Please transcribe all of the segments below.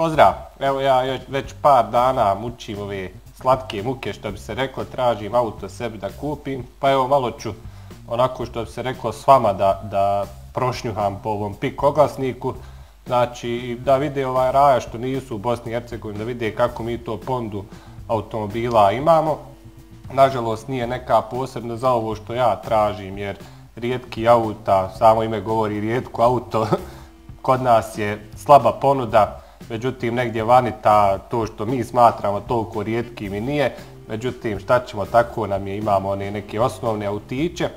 Pozdrav, evo ja već par dana mučim ove slatke muke što bi se reklo, tražim auto sebi da kupim, pa evo malo ću onako što bi se reklo s vama da, da prošnjuham po ovom pik oglasniku, znači da vide ovaj raja što nisu u Bosni i Hercegovini, da vide kako mi to pondu automobila imamo. Nažalost nije neka posebna za ovo što ja tražim jer rijetki auta, samo ime govori rijetko auto, kod nas je slaba ponuda, međutim negdje vani ta, to što mi smatramo toliko rijetkim i nije, međutim šta ćemo, tako nam je, imamo one neke osnovne autiće,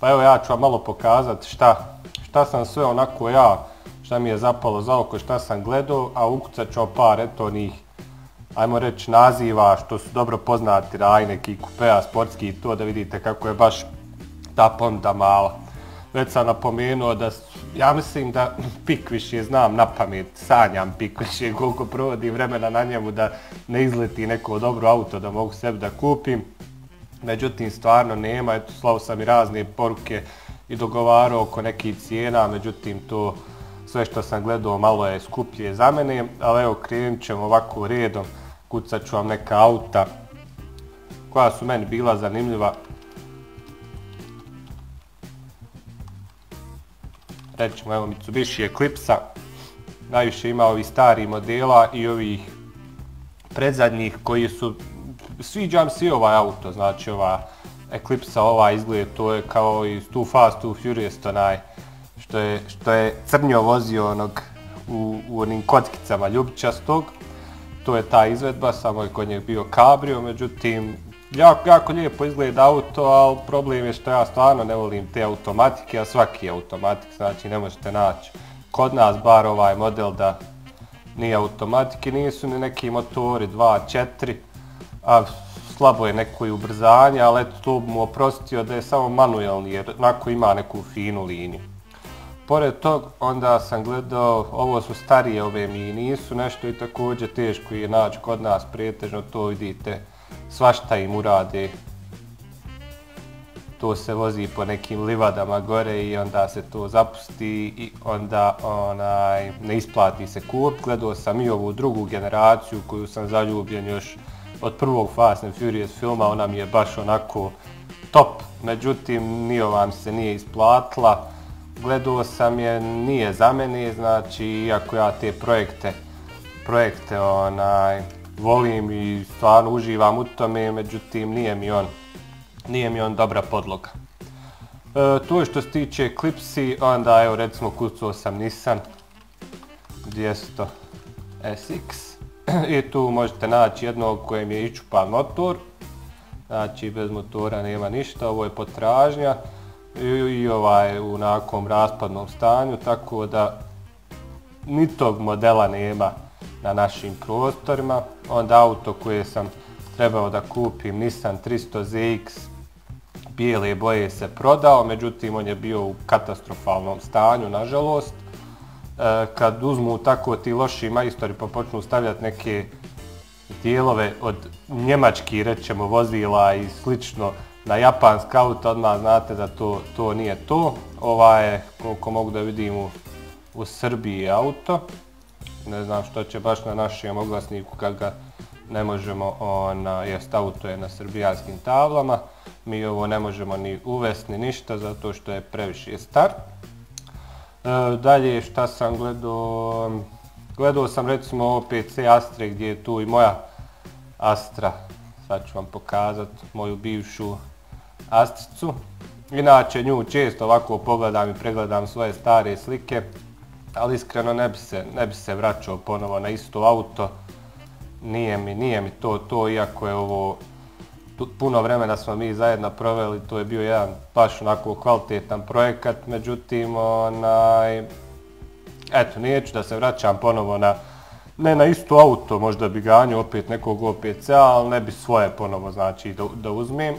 pa evo ja ću vam malo pokazati šta, šta sam sve onako ja, šta mi je zapalo za oko, šta sam gledao, a ukucat ću par eto onih, ajmo reći, naziva što su dobro poznati raj neki kupea sportski i to da vidite kako je baš ta ponda mala. Već sam napomenuo da ja mislim da Pikviš je znam na pamet, sanjam Pikviš je koliko provodi vremena na njemu da ne izleti neko dobro auto da mogu sebi da kupim. Međutim, stvarno nema, eto, slavo sam i razne poruke i dogovarao oko nekih cijena, međutim, to sve što sam gledao malo je skuplje za mene, ali evo, krenut ćemo ovako redom, kucat ću vam neka auta koja su meni bila zanimljiva rećemo evo Mitsubishi Eclipse najviše ima ovih starih modela i ovih predzadnjih koji su sviđam se ovaj auto znači ova Eclipse ova izgled to je kao i Too Fast Too Furious onaj što je što je crnjo vozio onog u, u onim kockicama ljubičastog to je ta izvedba samo je kod njeg bio kabrio međutim jako, jako lijepo izgleda auto, ali problem je što ja stvarno ne volim te automatike, a svaki je automatik, znači ne možete naći kod nas bar ovaj model da nije automatike, nisu ni neki motori 2, 4, a slabo je neko i ubrzanje, ali eto to bi mu oprostio da je samo manuelni, jer onako ima neku finu liniju. Pored tog, onda sam gledao, ovo su starije ove mi nisu nešto i također teško je naći kod nas pretežno, to vidite, svašta im urade. To se vozi po nekim livadama gore i onda se to zapusti i onda onaj, ne isplati se kup. Gledao sam i ovu drugu generaciju koju sam zaljubljen još od prvog Fast and Furious filma. Ona mi je baš onako top, međutim nije vam se nije isplatila. Gledao sam je, nije za mene, znači iako ja te projekte, projekte onaj, volim i stvarno uživam u tome, međutim nije mi on, nije mi on dobra podloga. E, to je što se tiče Eclipse, onda evo recimo kucao sam Nissan 200 SX i tu možete naći jednog kojem je iščupan motor, znači bez motora nema ništa, ovo je potražnja i, i ovaj u nakom raspadnom stanju, tako da ni tog modela nema na našim prostorima. Onda auto koje sam trebao da kupim, Nissan 300 ZX, bijele boje se prodao, međutim on je bio u katastrofalnom stanju, nažalost. E, kad uzmu tako ti loši majstori pa počnu stavljati neke dijelove od njemački, rećemo, vozila i slično na japanska auto, odmah znate da to, to nije to. Ova je, koliko mogu da vidim, u, u Srbiji auto ne znam što će baš na našem oglasniku kad ga ne možemo, ona, jest auto je na srbijanskim tablama, mi ovo ne možemo ni uvesti ni ništa zato što je previše star. E, dalje šta sam gledao, gledao sam recimo OPC Astre gdje je tu i moja Astra, sad ću vam pokazat moju bivšu Astricu. Inače nju često ovako pogledam i pregledam svoje stare slike, ali iskreno ne bi se, ne bi se vraćao ponovo na isto auto. Nije mi, nije mi to, to iako je ovo tu, puno vremena smo mi zajedno proveli, to je bio jedan baš onako kvalitetan projekat, međutim, onaj, eto, neću da se vraćam ponovo na, ne na isto auto, možda bi ganju opet nekog OPC, ali ne bi svoje ponovo, znači, da, da uzmem.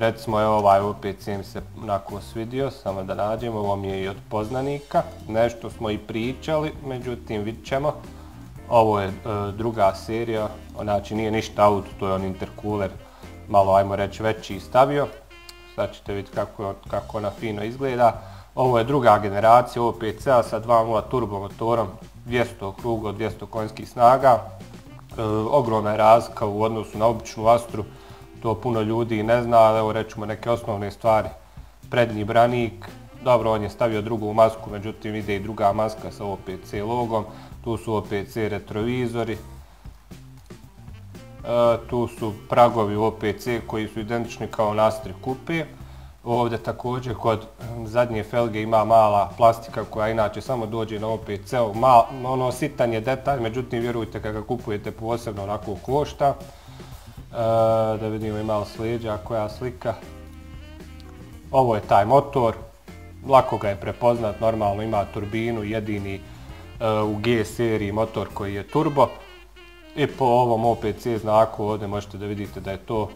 Recimo evo ovaj opet mi se onako svidio, samo da nađemo, ovo mi je i od poznanika. Nešto smo i pričali, međutim vidit ćemo. Ovo je e, druga serija, znači nije ništa auto, to je on intercooler, malo ajmo reći veći stavio. Sad ćete vidjeti kako, kako ona fino izgleda. Ovo je druga generacija OPC-a sa 2.0 turbo motorom 200 kruga 200 konjskih snaga. E, ogromna je razlika u odnosu na običnu Astru, to puno ljudi ne zna, ali evo rećemo neke osnovne stvari. Prednji branik, dobro, on je stavio drugu masku, međutim ide i druga maska sa OPC logom. Tu su OPC retrovizori, E, tu su pragovi OPC koji su identični kao Nastri kupe. Ovdje također kod zadnje felge ima mala plastika koja inače samo dođe na OPC. Ono sitan je detalj, međutim vjerujte kada ga kupujete posebno onako košta. E, da vidimo i malo sliđa koja slika. Ovo je taj motor. Lako ga je prepoznat, normalno ima turbinu, jedini eh, u G seriji motor koji je turbo. I po ovom OPC znaku ovdje možete da vidite da je to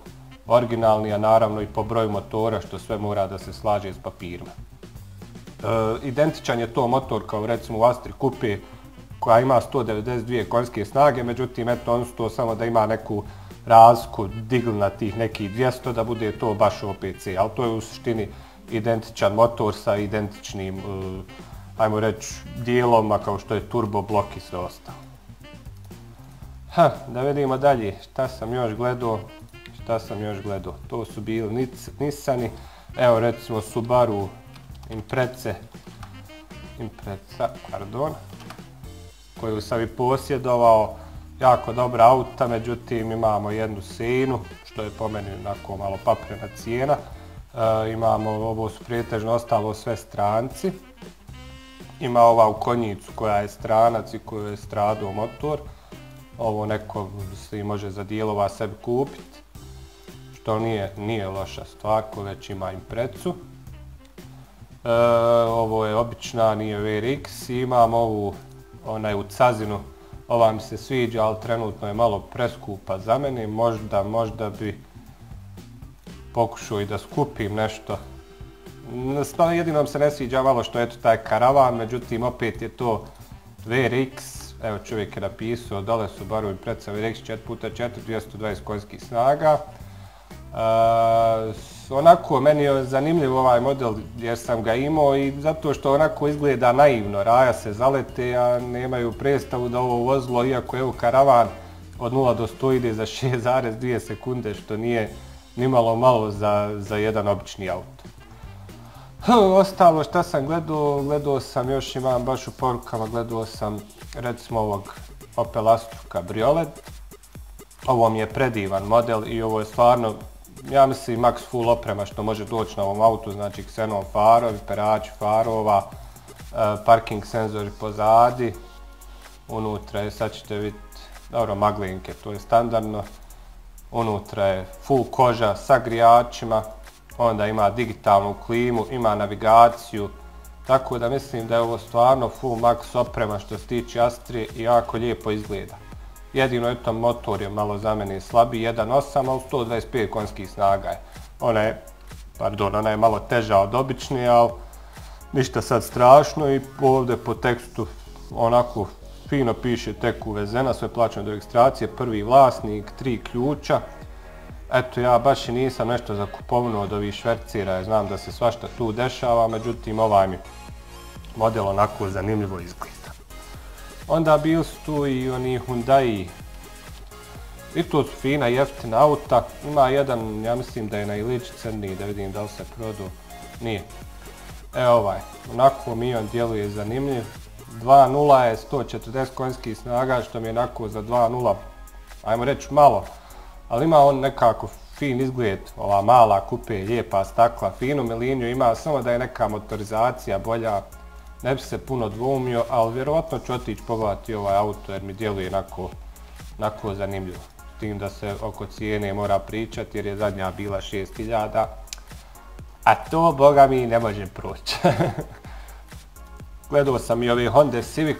originalni, a naravno i po broju motora što sve mora da se slaže s papirima. E, identičan je to motor kao recimo u Astri Coupe koja ima 192 konjske snage, međutim eto on su to samo da ima neku razliku digli na tih nekih 200 da bude to baš OPC, ali to je u suštini identičan motor sa identičnim, uh, ajmo reći, dijelom, kao što je turbo blok i sve ostalo. Ha, da vidimo dalje šta sam još gledao, šta sam još gledao. To su bili Nissani, evo recimo Subaru Imprece, Impreza, pardon, koju sam i posjedovao, jako dobra auta, međutim imamo jednu senu, što je po meni onako malo paprena cijena. E, imamo, ovo su prijetežno ostalo sve stranci. Ima ova u konjicu koja je stranac i koju je stradao motor ovo neko se može za dijelova sebi kupiti, što nije, nije loša stvar, ko već ima imprecu. E, ovo je obična, nije VRX, Imamo ovu onaj u cazinu, ova mi se sviđa, ali trenutno je malo preskupa za mene, možda, možda bi pokušao i da skupim nešto. Jedino se ne sviđa malo što je to taj karavan, međutim opet je to VRX, Evo čovjek je napisao, dole su barovi predstavi Rex 4x4, 220 konjskih snaga. Onako, meni je zanimljiv ovaj model jer sam ga imao i zato što onako izgleda naivno. Raja se zalete, a nemaju predstavu da ovo vozilo, iako evo karavan od 0 do 100 ide za 6,2 sekunde, što nije nimalo malo za, za jedan obični auto. Ostalo šta sam gledao, gledao sam još imam baš u porukama, gledao sam recimo ovog Opel Astra Cabriolet. Ovo mi je predivan model i ovo je stvarno, ja mislim, max full oprema što može doći na ovom autu, znači xenon farovi, perači farova, e, parking senzori pozadi, unutra je, sad ćete vidjeti, dobro, maglinke, to je standardno, unutra je full koža sa grijačima, onda ima digitalnu klimu, ima navigaciju, tako da mislim da je ovo stvarno full max oprema što se tiče Astrije i jako lijepo izgleda. Jedino je to motor je malo za mene slabiji, 1.8, ali 125 konjskih snaga je. Ona je, pardon, ona je malo teža od obične, ali ništa sad strašno i ovdje po tekstu onako fino piše tek uvezena, sve plaćeno do registracije, prvi vlasnik, tri ključa, Eto, ja baš i nisam nešto za kupovnu od ovih švercira, znam da se svašta tu dešava, međutim ovaj mi model onako zanimljivo izgleda. Onda bili su tu i oni Hyundai, i to su fina jeftina auta, ima jedan, ja mislim da je na Ilić crni, da vidim da li se produ, nije. E ovaj, onako mi on djeluje zanimljiv, 2.0 je 140 konjskih snaga, što mi je onako za 2.0, ajmo reći malo, ali ima on nekako fin izgled, ova mala kupe, lijepa stakla, finu miliniju ima, samo da je neka motorizacija bolja, ne bi se puno dvoumio, ali vjerovatno ću otići pogledati ovaj auto jer mi djeluje onako, onako zanimljivo. S tim da se oko cijene mora pričati jer je zadnja bila 6000, a to, boga mi, ne može proći. Gledao sam i ove Honda Civic,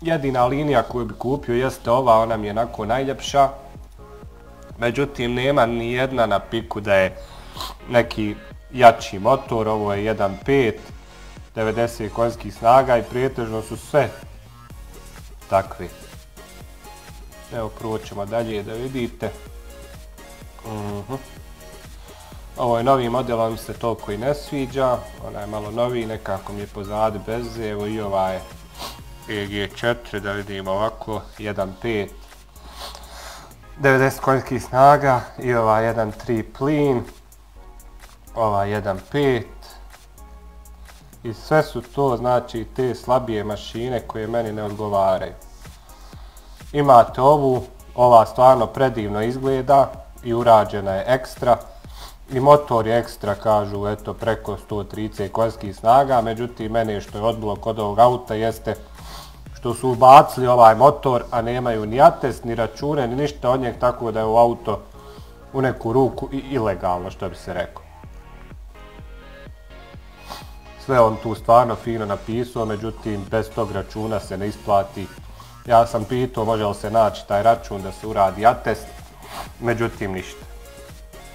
jedina linija koju bi kupio jeste ova, ona mi je onako najljepša, međutim nema ni jedna na piku da je neki jači motor, ovo je 1.5, 90 konjskih snaga i prijetežno su sve takvi. Evo proćemo dalje da vidite. Uh -huh. Ovo je novi model, on se toliko i ne sviđa, ona je malo novi, nekako mi je pozadi bez, evo i ova je EG4, da vidimo ovako, 1.5, 90 konjskih snaga i ova 1.3 plin, ova 1.5 i sve su to znači te slabije mašine koje meni ne odgovaraju. Imate ovu, ova stvarno predivno izgleda i urađena je ekstra i motor je ekstra, kažu, eto, preko 130 konjskih snaga, međutim, mene što je odbilo kod ovog auta jeste što su ubacili ovaj motor, a nemaju ni atest, ni račune, ni ništa od njeg, tako da je u auto u neku ruku i ilegalno, što bi se rekao. Sve on tu stvarno fino napisao, međutim, bez tog računa se ne isplati. Ja sam pitao može li se naći taj račun da se uradi atest, međutim, ništa.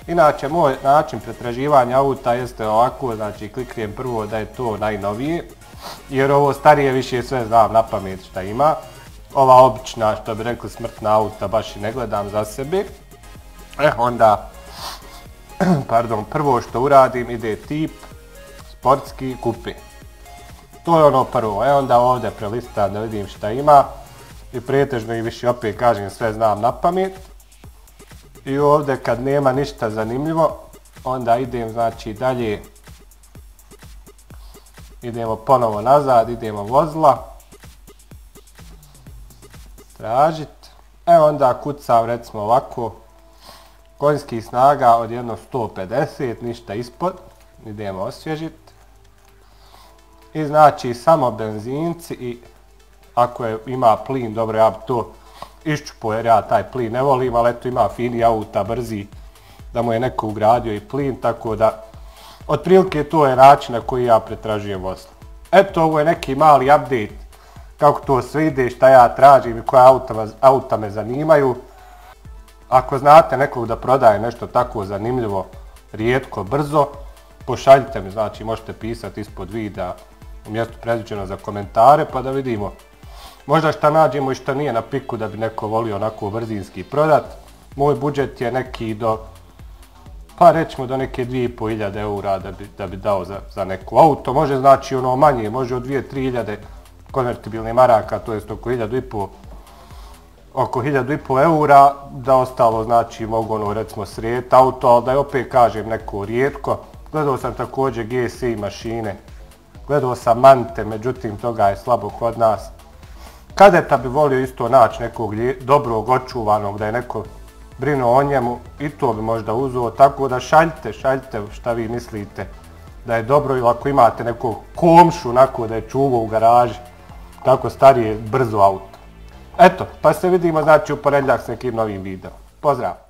Inače, moj način pretraživanja auta jeste ovako, znači klikrijem prvo da je to najnovije, jer ovo starije više sve znam na pamet šta ima. Ova obična, što bi rekli, smrtna auta baš i ne gledam za sebe. E, onda, pardon, prvo što uradim ide tip, sportski, kupi. To je ono prvo, e onda ovdje prelistam da vidim šta ima. I pretežno i više opet kažem sve znam na pamet. I ovdje kad nema ništa zanimljivo, onda idem znači dalje. Idemo ponovo nazad, idemo vozila. Tražit. E onda kucam recimo ovako. Konjski snaga od jedno 150, ništa ispod. Idemo osvježit. I znači samo benzinci i ako je, ima plin, dobro ja bi to iščupo jer ja taj plin ne volim, ali eto ima fini auta, brzi, da mu je neko ugradio i plin, tako da otprilike to je način na koji ja pretražujem vozilo. Eto, ovo je neki mali update kako to sve ide, šta ja tražim i koja auta, auta me zanimaju. Ako znate nekog da prodaje nešto tako zanimljivo, rijetko, brzo, pošaljite mi, znači možete pisati ispod videa u mjestu predviđeno za komentare pa da vidimo možda šta nađemo i šta nije na piku da bi neko volio onako brzinski prodat. Moj budžet je neki do, pa rećemo do neke 2500 eura da bi, da bi dao za, za neko auto. Može znači ono manje, može od 2-3000 konvertibilne maraka, to jest oko 1500 oko 1500 eura, da ostalo znači mogu ono recimo srijet auto, ali da je opet kažem neko rijetko. Gledao sam također GSI mašine, gledao sam Mante, međutim toga je slabo kod nas. Kadeta bi volio isto naći nekog dobrog, očuvanog, da je neko brinuo o njemu i to bi možda uzuo. Tako da šaljite, šaljite šta vi mislite da je dobro ili ako imate nekog komšu onako da je čuvao u garaži, tako starije, brzo auto. Eto, pa se vidimo znači u poredljak s nekim novim videom. Pozdrav!